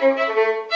Música